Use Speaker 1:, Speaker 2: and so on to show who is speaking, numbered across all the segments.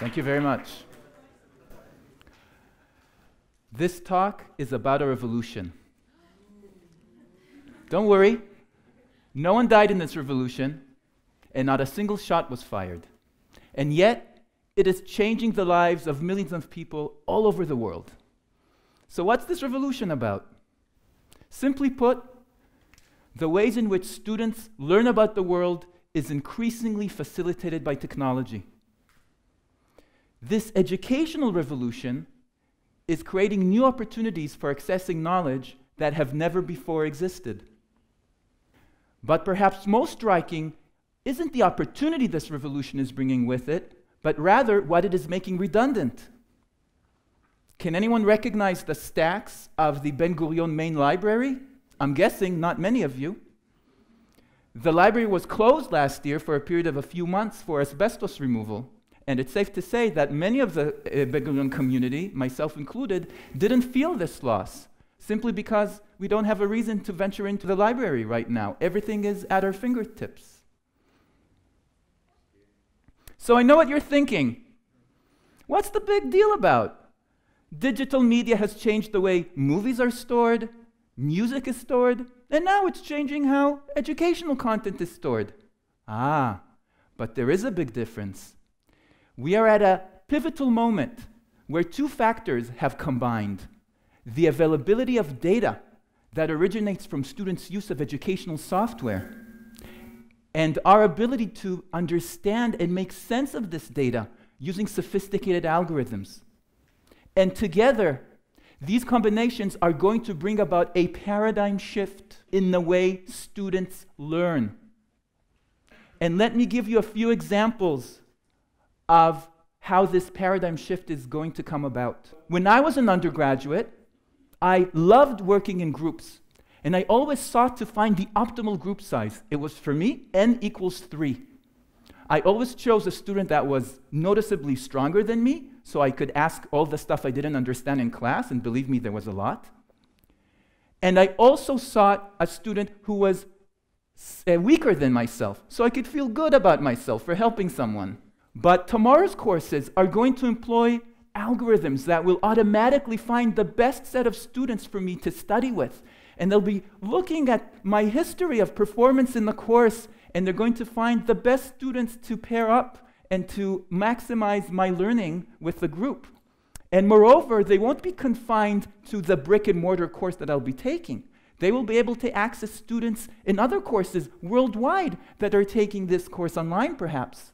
Speaker 1: Thank you very much. This talk is about a revolution. Don't worry, no one died in this revolution, and not a single shot was fired. And yet, it is changing the lives of millions of people all over the world. So, what's this revolution about? Simply put, the ways in which students learn about the world is increasingly facilitated by technology. This educational revolution is creating new opportunities for accessing knowledge that have never before existed. But perhaps most striking isn't the opportunity this revolution is bringing with it, but rather what it is making redundant. Can anyone recognize the stacks of the Ben Gurion main library? I'm guessing not many of you. The library was closed last year for a period of a few months for asbestos removal. And it's safe to say that many of the uh, community, myself included, didn't feel this loss simply because we don't have a reason to venture into the library right now. Everything is at our fingertips. So I know what you're thinking. What's the big deal about? Digital media has changed the way movies are stored, music is stored, and now it's changing how educational content is stored. Ah, but there is a big difference. We are at a pivotal moment where two factors have combined the availability of data that originates from students' use of educational software and our ability to understand and make sense of this data using sophisticated algorithms. And together, these combinations are going to bring about a paradigm shift in the way students learn. And let me give you a few examples of how this paradigm shift is going to come about. When I was an undergraduate, I loved working in groups, and I always sought to find the optimal group size. It was for me n equals 3. I always chose a student that was noticeably stronger than me, so I could ask all the stuff I didn't understand in class, and believe me, there was a lot. And I also sought a student who was uh, weaker than myself, so I could feel good about myself for helping someone. But tomorrow's courses are going to employ algorithms that will automatically find the best set of students for me to study with. And they'll be looking at my history of performance in the course, and they're going to find the best students to pair up and to maximize my learning with the group. And moreover, they won't be confined to the brick and mortar course that I'll be taking. They will be able to access students in other courses worldwide that are taking this course online, perhaps.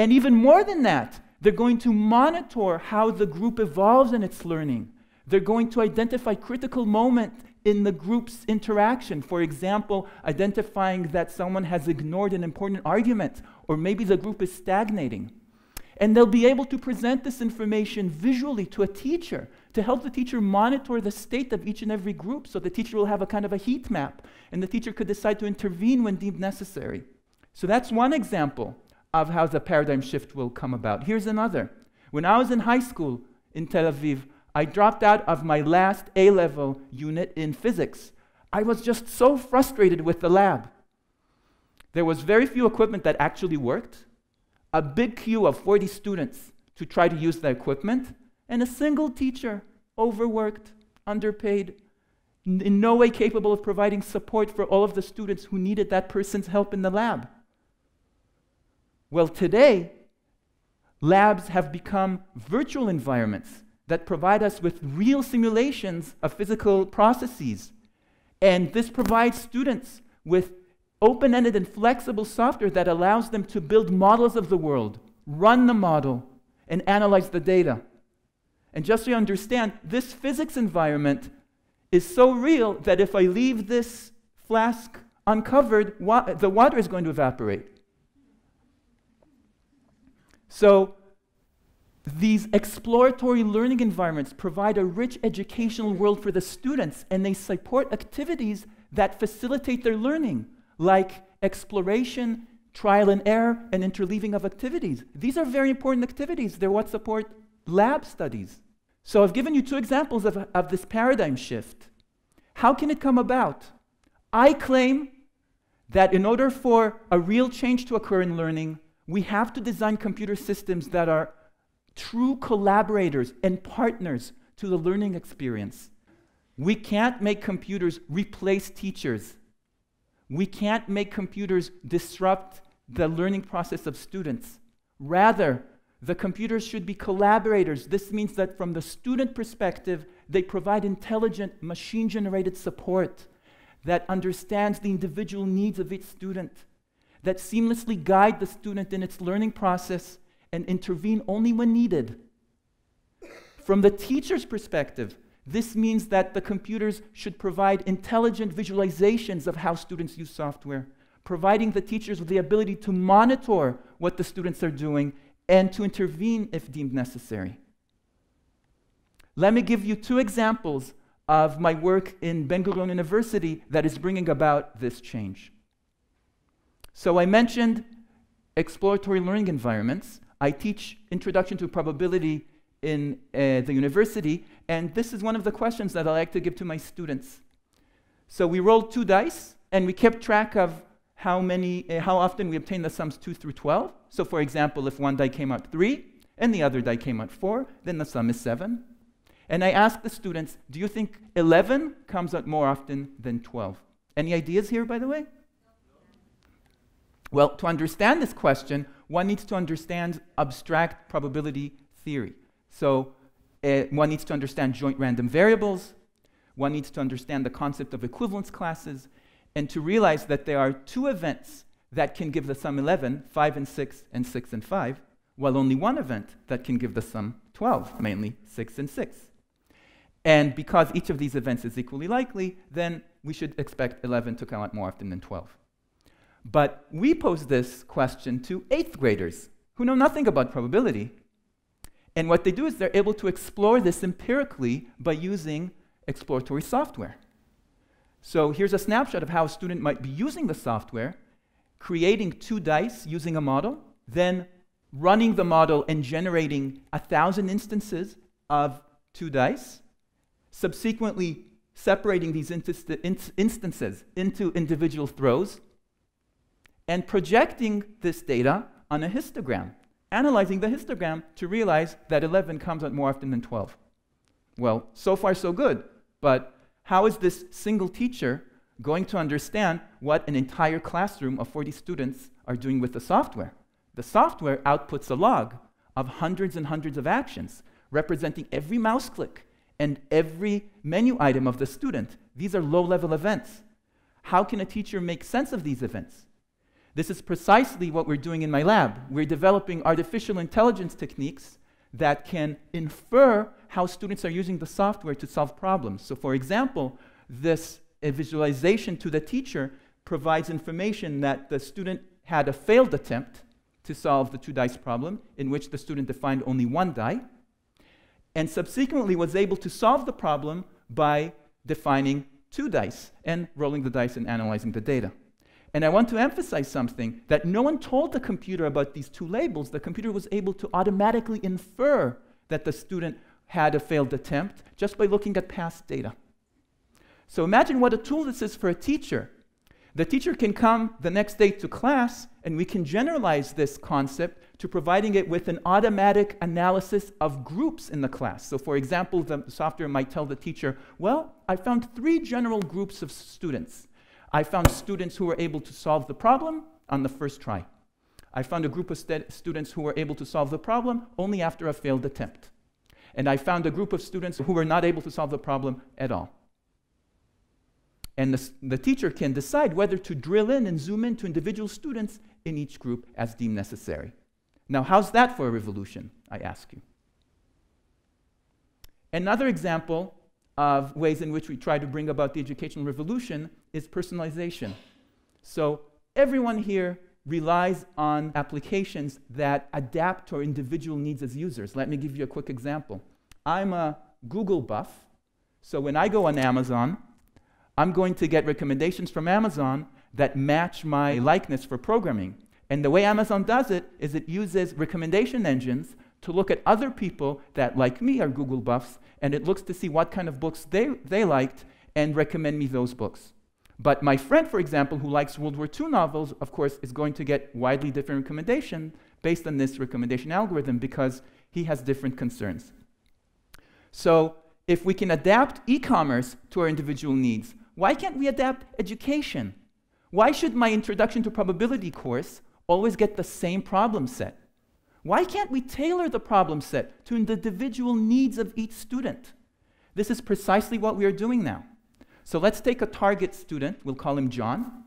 Speaker 1: And even more than that, they're going to monitor how the group evolves in its learning. They're going to identify critical moments in the group's interaction. For example, identifying that someone has ignored an important argument, or maybe the group is stagnating. And they'll be able to present this information visually to a teacher to help the teacher monitor the state of each and every group so the teacher will have a kind of a heat map and the teacher could decide to intervene when deemed necessary. So that's one example of how the paradigm shift will come about. Here's another. When I was in high school in Tel Aviv, I dropped out of my last A level unit in physics. I was just so frustrated with the lab. There was very few equipment that actually worked, a big queue of 40 students to try to use the equipment, and a single teacher, overworked, underpaid, in no way capable of providing support for all of the students who needed that person's help in the lab. Well, today, labs have become virtual environments that provide us with real simulations of physical processes. And this provides students with open ended and flexible software that allows them to build models of the world, run the model, and analyze the data. And just so you understand, this physics environment is so real that if I leave this flask uncovered, wa- the water is going to evaporate. So, these exploratory learning environments provide a rich educational world for the students, and they support activities that facilitate their learning, like exploration, trial and error, and interleaving of activities. These are very important activities. They're what support lab studies. So I've given you two examples of, of this paradigm shift. How can it come about? I claim that in order for a real change to occur in learning, we have to design computer systems that are true collaborators and partners to the learning experience. We can't make computers replace teachers. We can't make computers disrupt the learning process of students. Rather, the computers should be collaborators. This means that from the student perspective, they provide intelligent, machine generated support that understands the individual needs of each student, that seamlessly guide the student in its learning process and intervene only when needed. From the teacher's perspective, this means that the computers should provide intelligent visualizations of how students use software, providing the teachers with the ability to monitor what the students are doing and to intervene if deemed necessary. Let me give you two examples of my work in Ben Gurion University that is bringing about this change. So I mentioned exploratory learning environments. I teach Introduction to Probability in uh, the university, and this is one of the questions that I like to give to my students. So we rolled two dice, and we kept track of how many, uh, how often we obtained the sums 2 through 12. So for example, if one die came out 3 and the other die came out 4, then the sum is 7. And I asked the students, do you think 11 comes out more often than 12? Any ideas here, by the way? Well, to understand this question, one needs to understand abstract probability theory. So uh, one needs to understand joint random variables, one needs to understand the concept of equivalence classes, and to realize that there are two events that can give the sum 11, 5 and 6, and 6 and 5, while only one event that can give the sum 12, mainly 6 and 6. And because each of these events is equally likely, then we should expect 11 to come out more often than 12. But we pose this question to eighth graders who know nothing about probability. And what they do is they're able to explore this empirically by using exploratory software. So here's a snapshot of how a student might be using the software, creating two dice using a model, then running the model and generating a thousand instances of two dice, subsequently separating these instances into individual throws, and projecting this data on a histogram, analyzing the histogram to realize that 11 comes out more often than 12. Well, so far so good, but how is this single teacher going to understand what an entire classroom of 40 students are doing with the software? The software outputs a log of hundreds and hundreds of actions representing every mouse click and every menu item of the student. These are low level events. How can a teacher make sense of these events? This is precisely what we're doing in my lab. We're developing artificial intelligence techniques that can infer how students are using the software to solve problems. So for example, this visualization to the teacher provides information that the student had a failed attempt to solve the two dice problem in which the student defined only one die and subsequently was able to solve the problem by defining two dice and rolling the dice and analyzing the data. And I want to emphasize something that no one told the computer about these two labels. The computer was able to automatically infer that the student had a failed attempt just by looking at past data. So imagine what a tool this is for a teacher. The teacher can come the next day to class, and we can generalize this concept to providing it with an automatic analysis of groups in the class. So, for example, the software might tell the teacher, Well, I found three general groups of students. I found students who were able to solve the problem on the first try. I found a group of students who were able to solve the problem only after a failed attempt. And I found a group of students who were not able to solve the problem at all. And the, the teacher can decide whether to drill in and zoom in to individual students in each group as deemed necessary. Now, how's that for a revolution, I ask you? Another example of ways in which we try to bring about the educational revolution is personalization. So everyone here relies on applications that adapt to our individual needs as users. Let me give you a quick example. I'm a Google buff, so when I go on Amazon, I'm going to get recommendations from Amazon that match my likeness for programming. And the way Amazon does it is it uses recommendation engines to look at other people that, like me, are Google buffs, and it looks to see what kind of books they, they liked and recommend me those books. But my friend, for example, who likes World War II novels, of course, is going to get widely different recommendation based on this recommendation algorithm because he has different concerns. So if we can adapt e-commerce to our individual needs, why can't we adapt education? Why should my introduction to probability course always get the same problem set? Why can't we tailor the problem set to the individual needs of each student? This is precisely what we are doing now. So let's take a target student, we'll call him John,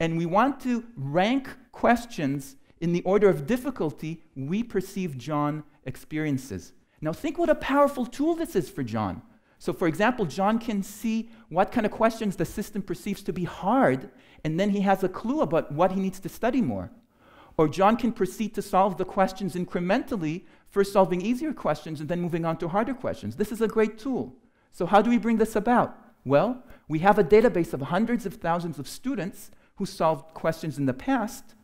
Speaker 1: and we want to rank questions in the order of difficulty we perceive John experiences. Now think what a powerful tool this is for John. So for example, John can see what kind of questions the system perceives to be hard, and then he has a clue about what he needs to study more. Or John can proceed to solve the questions incrementally, first solving easier questions and then moving on to harder questions. This is a great tool. So how do we bring this about? Well, we have a database of hundreds of thousands of students who solved questions in the past,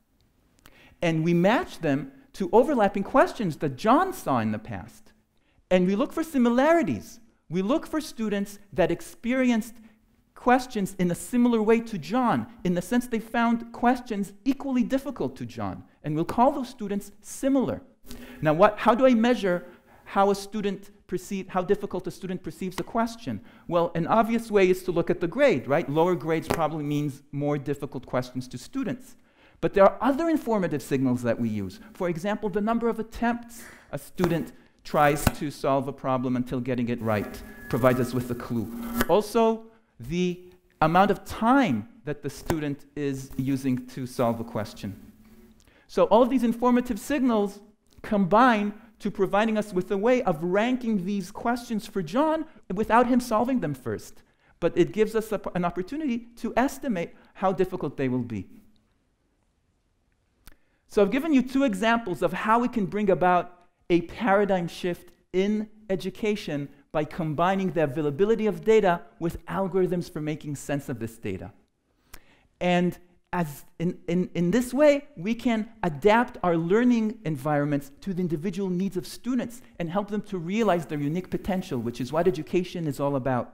Speaker 1: and we match them to overlapping questions that John saw in the past. And we look for similarities. We look for students that experienced questions in a similar way to John, in the sense they found questions equally difficult to John. And we'll call those students similar. Now, what, how do I measure how a student perceive, how difficult a student perceives a question? Well, an obvious way is to look at the grade, right? Lower grades probably means more difficult questions to students. But there are other informative signals that we use. For example, the number of attempts a student tries to solve a problem until getting it right provides us with a clue. Also, the amount of time that the student is using to solve a question. So all of these informative signals combine to providing us with a way of ranking these questions for John without him solving them first. But it gives us a, an opportunity to estimate how difficult they will be. So I've given you two examples of how we can bring about a paradigm shift in education by combining the availability of data with algorithms for making sense of this data. And as in, in, in this way, we can adapt our learning environments to the individual needs of students and help them to realize their unique potential, which is what education is all about.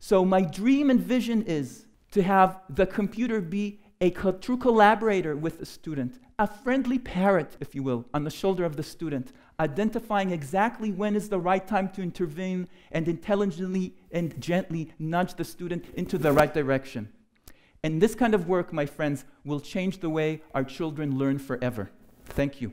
Speaker 1: So my dream and vision is to have the computer be a co true collaborator with the student, a friendly parent, if you will, on the shoulder of the student, identifying exactly when is the right time to intervene and intelligently and gently nudge the student into the right direction. And this kind of work, my friends, will change the way our children learn forever. Thank you.